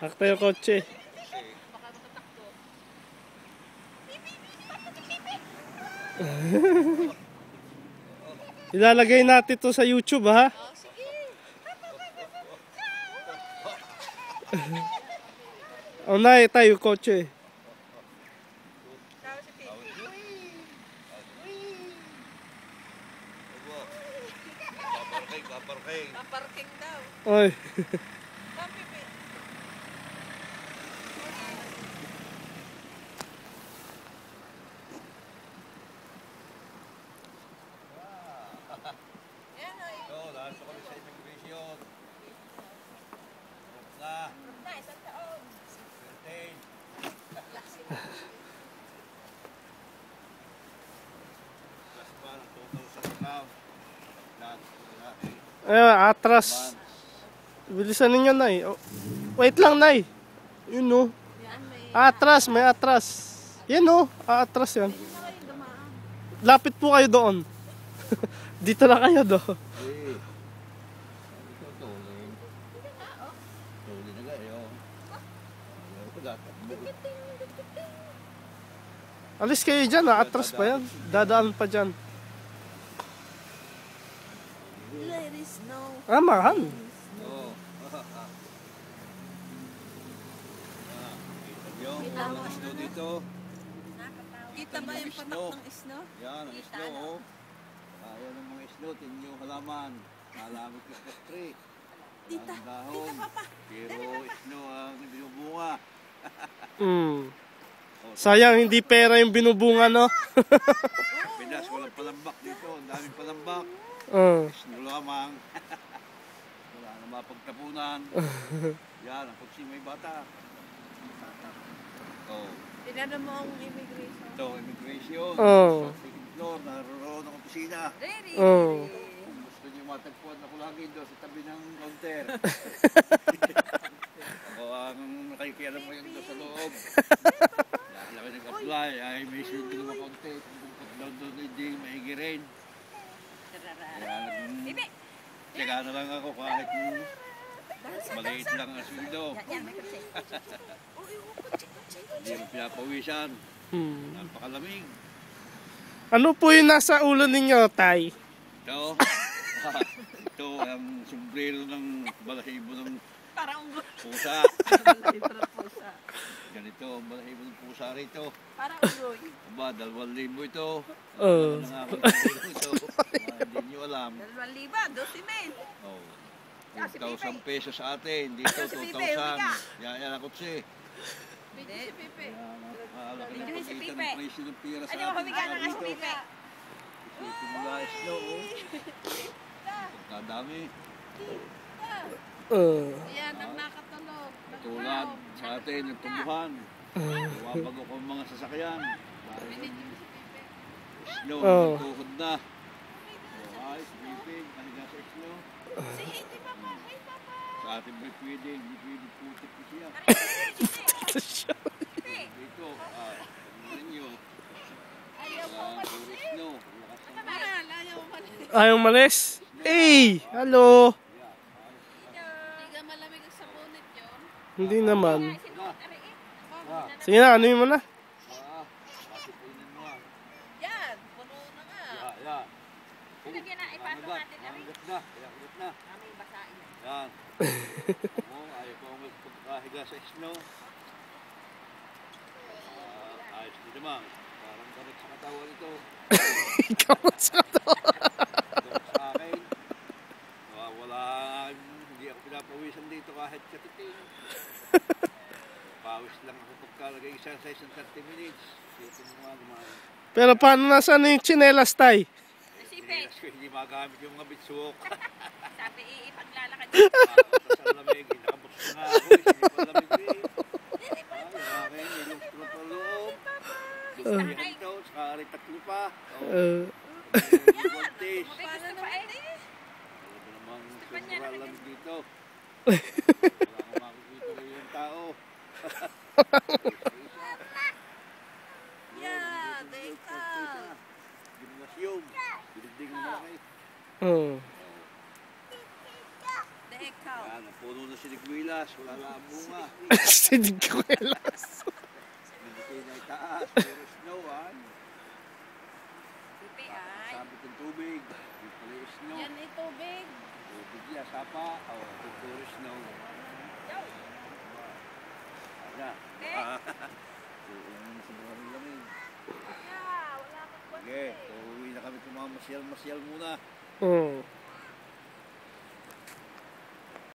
Akta yung kotse. Ilalagay natin to sa YouTube ha. Yan ay. So, lasok kami sa immigration. Na, Na, isang taon. 13. Last one, 2,000 now. Yan, yan. Ayun, atras. Bilisan ninyo, Nay. Oh, wait lang, Nay. Yun, no. Atras, may atras. Yan, no. Atras yan. Na. Lapit po kayo doon. Dito lang kayo do. Eh, ito, tuloy. Tuloy na kayo. Ayaw ko dapat. Alis kayo dyan, ha? Atras pa yan. Dadaan pa dyan. Let us know. Ah, mahal. Ah, isno dito. Kita ba yung patak ng isno? Yan, ang isno, oh. Ayan ang mga isno, tingin yung halaman. Malamig Christmas tree. Tita, Ang dahon. Pero. Mm. Sayang, hindi pera yung binubunga, no? Pinas, walang palambak dito. Ang daming palambak. Uh. Isno lamang. Wala na mapagtapunan. Yan, ang kutsi may bata. Oh, Tinanong mo ang immigration. ito, immigration. Oh. Sa second floor, naroon ang opisina. Ready? Oh. Kung gusto niyo matagpuan ako lagi doon sa tabi ng counter. Ako ang nakikialam ngayon doon sa loob. Laki nag-apply, ay may silbi naman konti. Kung pag down doon hindi, maigi rin. Tsaga na lang ako kahit mm, maliit lang ang kutsi. Hindi mo pinapawisan. Hmm. Napakalamig. Ano po yung nasa ulo ninyo, Tay? Ito, ito ang sombrero ng balahibo ng Parang pusa. Libra po sa... Ganito, ang balahibo ng pusa rito. Parang unggoy. Aba, dalawang libo ito. Oh. Ano ang ito? Ah, Hindi nyo alam. Dalawang liba, dosi men. Oh. Ah, si 2,000 pesos sa atin. Dito, Si Pipe, 2,000. humiga. Yan, ako si. Hindi, si Pipe. Ng si Pipe. Ano, atin. humiga na nga si. Pipe. Isipin mo lang, snow, oh. Pagkadami. Uh. Yan, ang nakatulog. Tulad sa atin, ng tumbuhan. Wabago ko ang mga sasakyan. Dahil snow, Oh. tuhod na. Oh, ay, sleeping, haliga sa snow. Si Iti Papa, hey Papa. Sa atin ba pwede, hindi pwede putik ko siya. Dito, ah, tingnan nyo. Ayaw mo Ah, Mahal, ayaw. Ayaw malis? Hey! Hello! Hindi ka malamig sa bonnet yun. Hindi naman. Oh, Sige na, ano mo na? Yan, puno na nga. Ya, ya. Lagyan na, ipasok natin, na, na. Yan. Oo, ayaw ko magpagkahiga sa snow. Ah, ayos din naman. Parang gamit sa katawan ito. Ikaw sa sa akin. Wala, hindi ako pinapawisan dito kahit katiting. Pawis lang ako pagkalagay exercise ng 30 minutes. Mo. Pero paano nasaan yung chinelas, Tay? Si Hindi ko hindi magamit yung mga bitswok. sabi, ipaglalakad. sa lamig, nakabukso nga ako, eh, hindi pa lamig eh. Ay, yung pa loob. Lumihan ito, saka pa. Gusto eh. Namang pa naman lamig dito. Oo. Dekaw. Yan, ang puno na sinigwilas. Wala na ang bunga. Sinigwilas. Hindi kayo na itaas. Pero snow, ha? Ay. Sabit tubig. Yung pala yung. Yan, yung tubig. Tubig yan, sapa. O, oh, puro snow. Ano? Ah. Okay, so uwi na kami kumamasyal-masyal muna. Mm.